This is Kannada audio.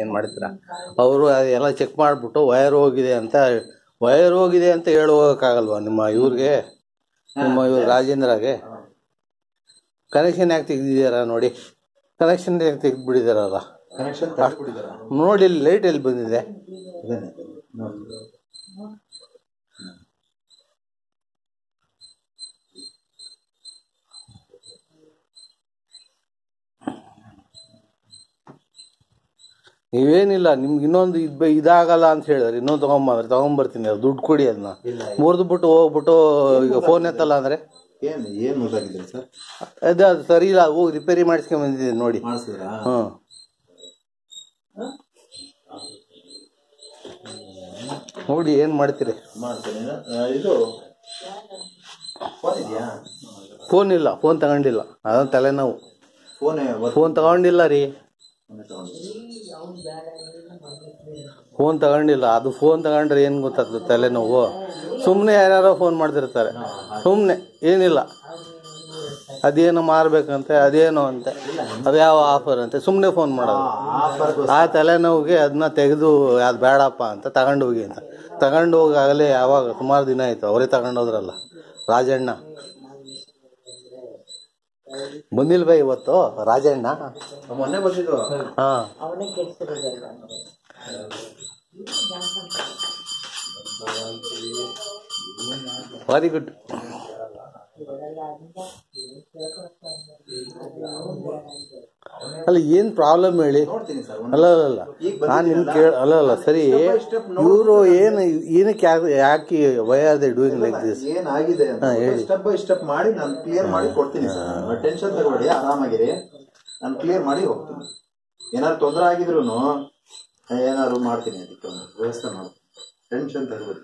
ಏನು ಮಾಡ್ತೀರಾ ಅವರು ಅದೆಲ್ಲ ಚೆಕ್ ಮಾಡಿಬಿಟ್ಟು ವೈರ್ ಹೋಗಿದೆ ಅಂತ ವೈರ್ ಹೋಗಿದೆ ಅಂತ ಹೇಳೋಕ್ಕಾಗಲ್ವಾ ನಿಮ್ಮ ಇವ್ರಿಗೆ? ನಿಮ್ಮ ಇವ್ರು ರಾಜೇಂದ್ರಗೆ? ಕನೆಕ್ಷನ್ ಯಾಕೆ ತೆಗ್ದಿದ್ದೀರಾ ನೋಡಿ. ಕನೆಕ್ಷನ್ ಯಾಕೆ ತೆಗೆದ್ಬಿಟ್ಟಿದಾರಲ್ಲ ನೋಡಿ ಇಲ್ಲಿ ಲೈಟ್ ಎಲ್ಲಿ ಬಂದಿದೆ? ನೀವೇನಿಲ್ಲ ನಿಮ್ಗೆ ಇನ್ನೊಂದು ಇದ್ ಇದಾಗಲ್ಲ ಅಂತ ಹೇಳಿದ್ರೆ. ಇನ್ನೊಂದು ತಗೊಂಬಂದ್ರೆ ತಗೊಂಬರ್ತೀನಿ ಅದು ದುಡ್ಡು ಕೊಡಿ ಅದನ್ನ ಮುರಿದು ಬಿಟ್ಟು ಹೋಗ್ಬಿಟ್ಟು ಈಗ ಫೋನ್ ಎತ್ತಲ್ಲ ಅಂದ್ರೆ? ಏನು ಏನು ಸರ್? ಅದು ಅದು ಸರಿ ಇಲ್ಲ ಹೋಗಿ ರಿಪೇರಿ ಮಾಡಿಸ್ಕೊಂಡ್ ಬಂದಿದ್ದೀನಿ ನೋಡಿ. ಮಾಡಿಸಿದ್ರಾ? ಹ್ಮ್. ನೋಡಿ ಏನ್ ಮಾಡ್ತೀರಿ? ಮಾಡ್ತೀನಿ. ಇದು ಫೋನ್ ಇದೆಯಾ? ಫೋನ್ ಇಲ್ಲ ಫೋನ್ ತಗೊಂಡಿಲ್ಲ. ಅದೊಂದು ತಲೆನೋವು. ಫೋನೇ ಫೋನ್ ತಗೊಂಡಿಲ್ಲ ರೀ. ಫೋನ್ ತಗೊಂಡಿಲ್ಲ. ಅದು ಫೋನ್ ತಗೊಂಡ್ರೆ ಏನು ಗೊತ್ತಾಗ್ತದೆ ತಲೆನೋವು? ಸುಮ್ಮನೆ ಯಾರ್ಯಾರೋ ಫೋನ್ ಮಾಡ್ತಿರ್ತಾರೆ. ಸುಮ್ಮನೆ ಏನಿಲ್ಲ. ಅದೇನು ಮಾರ್ಬೇಕಂತೆ, ಅದೇನು ಅಂತೆ. ಅದ್ಯಾವ ಆಫರ್ ಅಂತೆ? ಸುಮ್ಮನೆ ಫೋನ್ ಮಾಡೋದು. ಆ ತಲೆನೋವಿಗೆ ಅದನ್ನ ತೆಗೆದು, ಅದು ಬೇಡಪ್ಪ ಅಂತ ತಗೊಂಡು ಹೋಗಿ ಅಂತ. ತಗೊಂಡು ಹೋಗಿ ಯಾವಾಗ, ಸುಮಾರು ದಿನ ಆಯ್ತು. ಅವರೇ ತಗೊಂಡು ಹೋದ್ರಲ್ಲ ರಾಜಣ್ಣ ಬಂದಿಲ್ವೇ ಇವತ್ತು ರಾಜಣ್ಣ ಮೊನ್ನೆ ಬಂದಿದ್ದು ಹಾ ವೆರಿ ಗುಡ್ ಅಲ್ಲ ಏನ್ ಪ್ರಾಬ್ಲಮ್ ಹೇಳಿ? ಅಲ್ಲ ಅಲ್ಲ ನಾನು ನಿಮ್ ಕೇಳ ಅಲ್ಲ ಅಲ್ಲ ಸರಿ. ಇವರು ಏನು ಏನಕ್ಕೆ ಯಾಕೆ why are they doing like this ಏನಾಗಿದೆ ಅಂತ ಸ್ಟೆಪ್ ಬೈ ಸ್ಟೆಪ್ ಮಾಡಿ ನಾನು ಕ್ಲಿಯರ್ ಮಾಡಿ ಕೊಡ್ತೀನಿ ಸರ್. ಟೆನ್ಷನ್ ತಗೋಬೇಡಿ ಆರಾಮಾಗಿರಿ. ನಾನು ಕ್ಲಿಯರ್ ಮಾಡಿ ಹೋಗ್ತೀನಿ. ಏನಾದ್ರು ತೊಂದರೆ ಆಗಿದ್ರು ಏನಾದ್ರು ಮಾಡ್ತೀನಿ ಅದಕ್ಕೆ ವ್ಯವಸ್ಥೆ ಮಾಡ್ತೀನಿ. ಟೆನ್ಷನ್ ತಗೋಬೇಡಿ